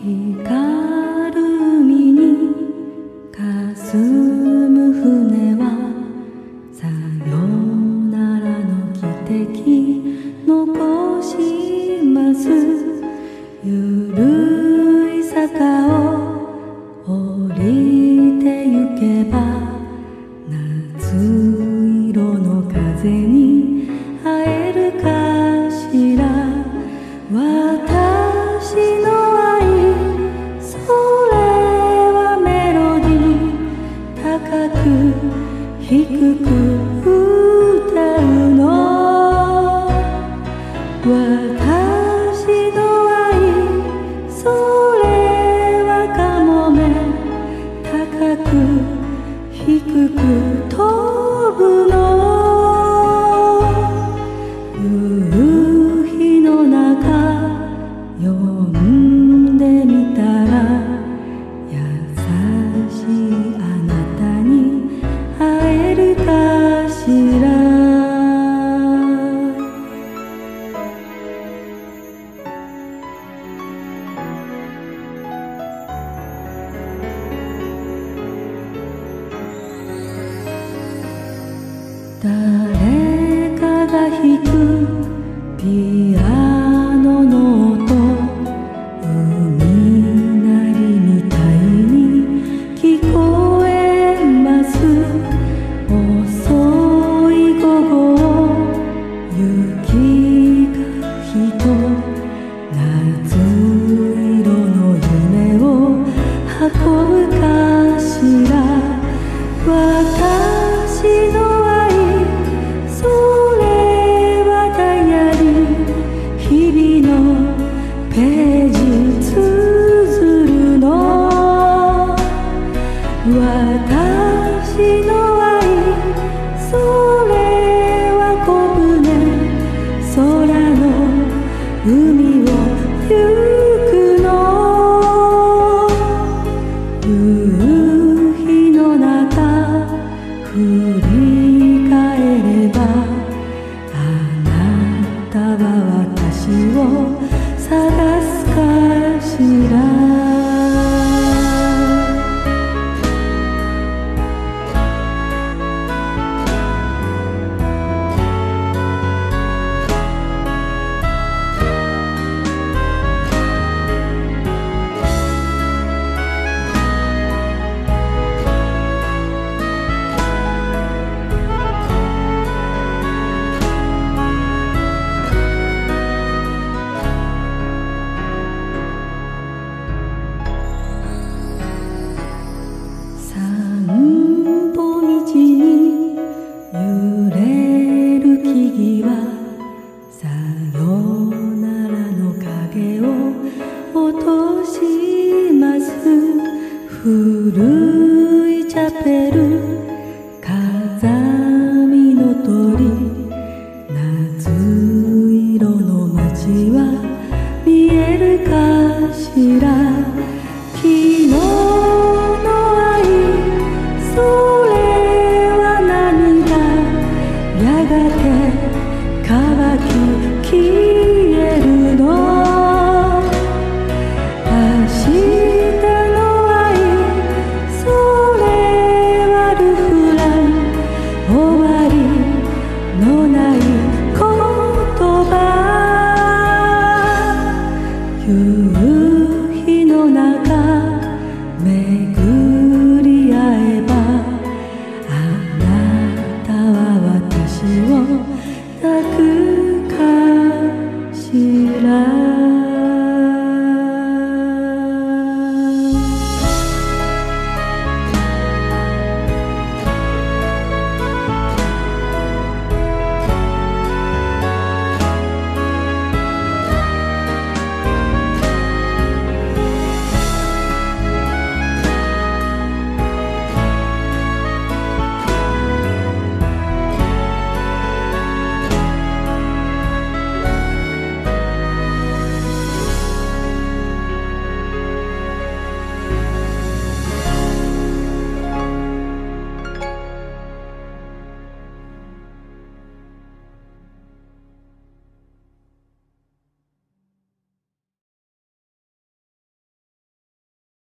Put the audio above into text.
光る海に霞む船はさよならの汽低く飛誰かが弾くピアノの音海なりみたいに聞こえます。遅い午後雪がひと夏色の夢を運ぶかしら。Ooh. 나요.